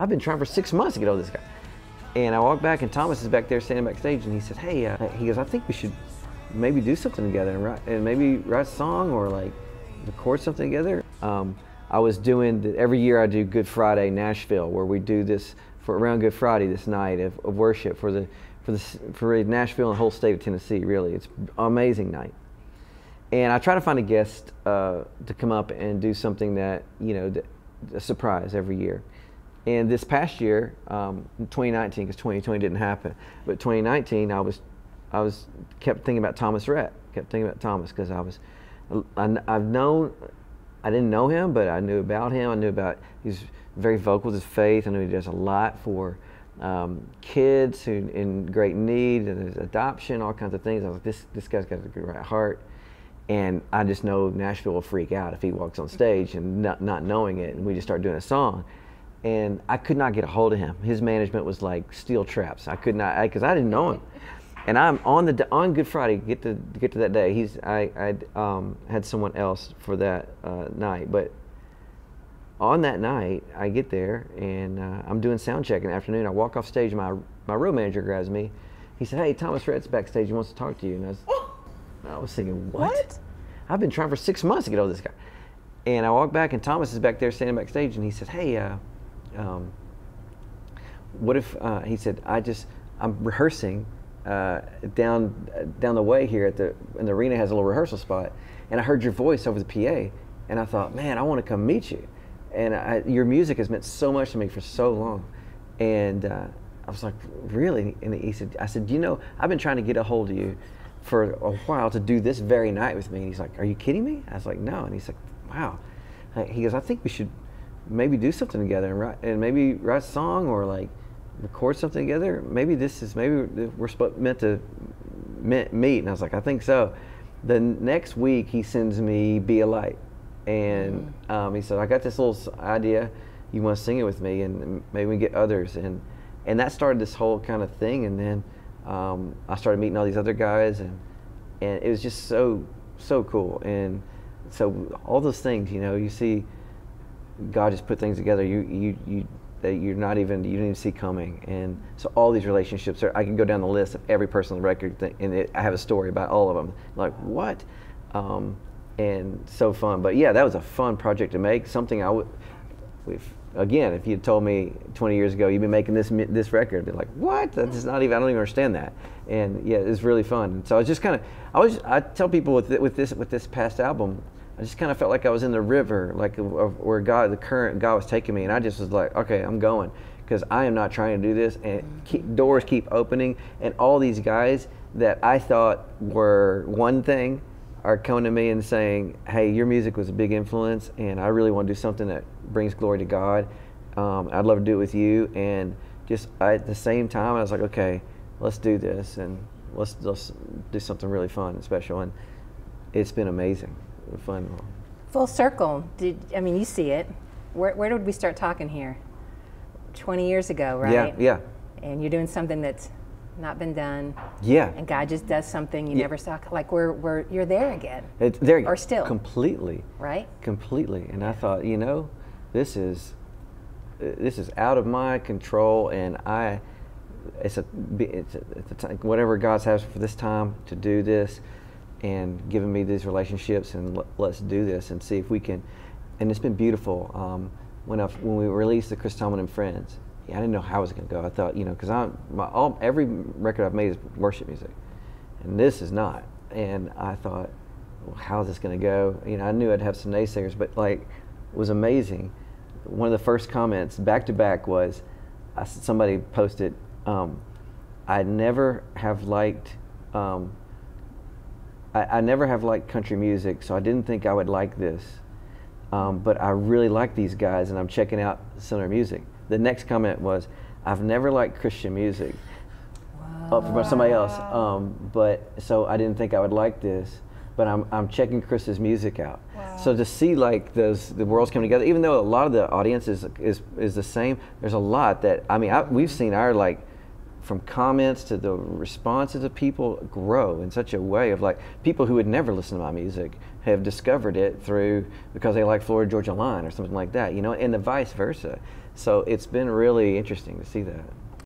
I've been trying for six months to get of this guy. And I walk back, and Thomas is back there standing backstage, and he said, "Hey," uh, he goes, "I think we should maybe do something together and, write, and maybe write a song or like record something together." Um, I was doing the, every year I do Good Friday Nashville, where we do this for around Good Friday this night of, of worship for the for the for Nashville and the whole state of Tennessee. Really, it's an amazing night. And I try to find a guest uh, to come up and do something that you know, a surprise every year. And this past year, um, 2019, because 2020 didn't happen, but 2019, I was, I was kept thinking about Thomas Rhett. Kept thinking about Thomas because I was, I, I've known, I didn't know him, but I knew about him. I knew about he's very vocal with his faith. I knew he does a lot for um, kids who in great need, and adoption, all kinds of things. I was like, this this guy's got a great heart, and I just know Nashville will freak out if he walks on stage and not, not knowing it, and we just start doing a song and I could not get a hold of him. His management was like steel traps. I could not because I, I, didn't know him. And I'm on the on Good Friday. Get to get to that day. He's I I um, had someone else for that uh, night, but on that night I get there and uh, I'm doing sound check in the afternoon. I walk off stage. My my road manager grabs me. He said, "Hey, Thomas Rhett's backstage. He wants to talk to you." And I was, I was thinking, what? what? I've been trying for six months to get over this guy. And I walk back and Thomas is back there standing backstage and he said, "Hey." Uh, um, what if uh, he said, I just I'm rehearsing uh, down down the way here at the and the arena has a little rehearsal spot, and I heard your voice over the PA, and I thought, man, I want to come meet you, and I, your music has meant so much to me for so long, and uh, I was like, really? And he said, I said, you know, I've been trying to get a hold of you for a while to do this very night with me. And he's like, are you kidding me? I was like, no. And he's like, wow. He goes, I think we should maybe do something together and write and maybe write a song or like record something together. Maybe this is maybe we're meant to meet. And I was like, I think so. The next week he sends me "Be a Light," and mm-hmm. um, he said, I got this little idea. You want to sing it with me, and maybe we get others, and and that started this whole kind of thing. And then um, I started meeting all these other guys, and and it was just so so cool. And so all those things, you know, you see God just put things together. You you you that you're not even you didn't even see coming. And so all these relationships are I can go down the list of every person on the record and it, I have a story about all of them. Like what? Um, and so fun. But yeah that was a fun project to make. Something I would we've again if you told me 20 years ago you've been making this this record I'd be like what? That's not even I don't even understand that. And yeah it's really fun. So I was just kind of I was I tell people with with this with this past album I just kind of felt like I was in the river, like where God, the current God was taking me, and I just was like, okay, I'm going because I am not trying to do this, and keep, doors keep opening, and all these guys that I thought were one thing are coming to me and saying, hey, your music was a big influence, and I really want to do something that brings glory to God. Um, I'd love to do it with you, and just at the same time, I was like, okay, let's do this, and let's, let's do something really fun and special, and it's been amazing fun. Full circle. Did I mean you see it? Where where did we start talking here? Twenty years ago, right? Yeah, yeah. And you're doing something that's not been done. Yeah. And God just does something you yeah. never saw. Like we're we're you're there again. It's there you or still completely. Right. Completely. And I thought, you know, this is this is out of my control, and I it's a it's, a, it's a, whatever God has for this time to do this and giving me these relationships and let's do this and see if we can. And it's been beautiful. Um, when I, when we released the Chris Tomlin and Friends, yeah, I didn't know how it was going to go. I thought, you know, because I'm my all every record I've made is worship music, and this is not. And I thought, well, how's this going to go? You know, I knew I'd have some naysayers, but like, it was amazing. One of the first comments back to back was, I, somebody posted, um, I never have liked um, I, I, never have liked country music, so I didn't think I would like this. Um, but I really like these guys, and I'm checking out some of their music. The next comment was, I've never liked Christian music. Wow. Uh, from somebody else. Um, but so I didn't think I would like this. But I'm, I'm checking Chris's music out. Wow. So to see like those the worlds come together, even though a lot of the audience is is, is the same, there's a lot that I mean I, we've seen our like from comments to the responses of people grow in such a way of like people who would never listen to my music have discovered it through because they like Florida Georgia Line or something like that, you know, and the vice versa. So it's been really interesting to see that.